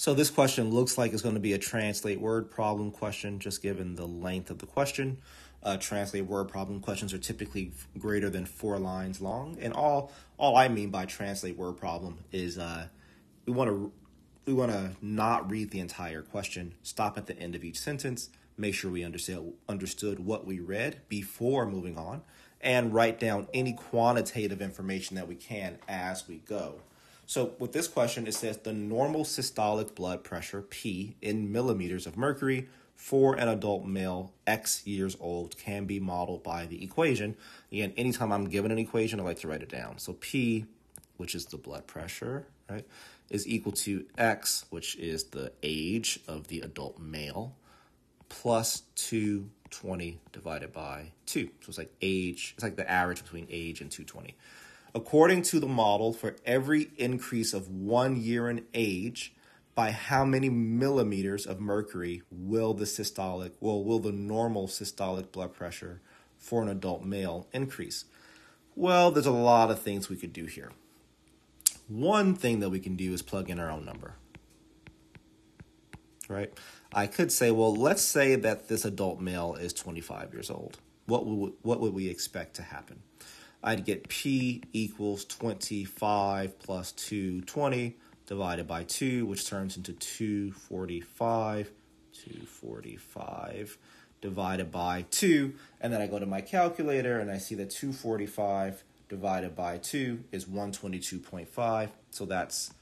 So this question looks like it's going to be a translate word problem question, just given the length of the question. Uh, translate word problem questions are typically greater than four lines long, and all all I mean by translate word problem is uh, we want to we want to not read the entire question, stop at the end of each sentence, make sure we understand understood what we read before moving on, and write down any quantitative information that we can as we go. So with this question, it says the normal systolic blood pressure, P, in millimeters of mercury for an adult male X years old can be modeled by the equation. Again, anytime I'm given an equation, I like to write it down. So P, which is the blood pressure, right, is equal to X, which is the age of the adult male, plus 220 divided by 2. So it's like age, it's like the average between age and 220. According to the model, for every increase of one year in age, by how many millimeters of mercury will the systolic, well, will the normal systolic blood pressure for an adult male increase? Well, there's a lot of things we could do here. One thing that we can do is plug in our own number. Right? I could say, well, let's say that this adult male is 25 years old. What would, what would we expect to happen? I'd get P equals 25 plus 220 divided by 2, which turns into 245. 245 divided by 2. And then I go to my calculator and I see that 245 divided by 2 is 122.5. So that's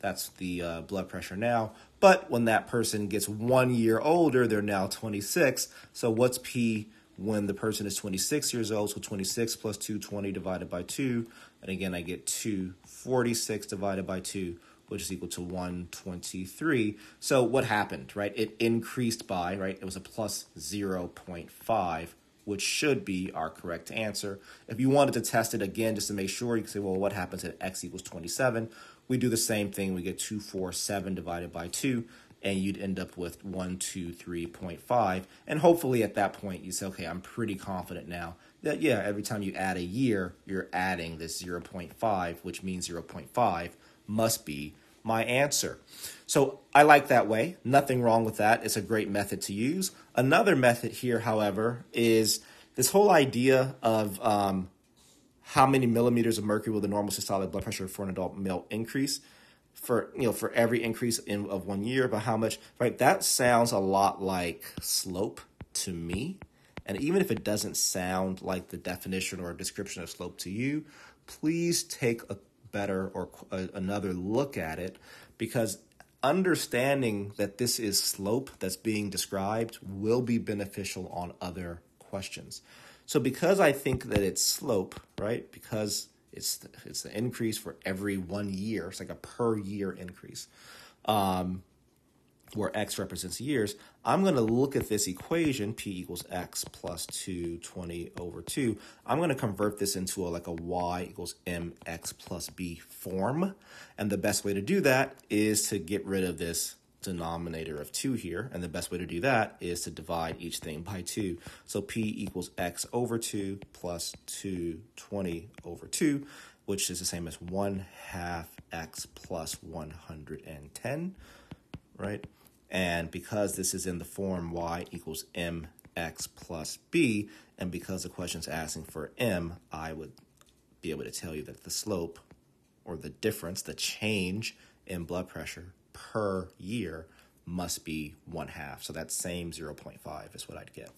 that's the uh, blood pressure now. But when that person gets one year older, they're now 26. So what's P when the person is 26 years old. So 26 plus 220 divided by 2. And again, I get 246 divided by 2, which is equal to 123. So what happened, right? It increased by, right? It was a plus 0.5, which should be our correct answer. If you wanted to test it again just to make sure, you can say, well, what happens at x equals 27? We do the same thing. We get 247 divided by 2 and you'd end up with 123.5. And hopefully at that point you say, okay, I'm pretty confident now that, yeah, every time you add a year, you're adding this 0.5, which means 0.5 must be my answer. So I like that way. Nothing wrong with that. It's a great method to use. Another method here, however, is this whole idea of um, how many millimeters of mercury will the normal systolic blood pressure for an adult male increase for you know for every increase in of one year but how much right? That sounds a lot like slope to me. And even if it doesn't sound like the definition or description of slope to you please take a better or a, another look at it. Because understanding that this is slope that's being described will be beneficial on other questions. So because i think that it's slope right? Because it's the, it's the increase for every one year. It's like a per year increase, um, where x represents years. I'm going to look at this equation, p equals x plus 220 over 2. I'm going to convert this into a, like a y equals mx plus b form. And the best way to do that is to get rid of this denominator of 2 here, and the best way to do that is to divide each thing by 2. So p equals x over 2 plus 220 over 2, which is the same as 1 half x plus 110, right? And because this is in the form y equals mx plus b, and because the question's asking for m, I would be able to tell you that the slope or the difference, the change in blood pressure per year must be one half. So that same 0.5 is what I'd get.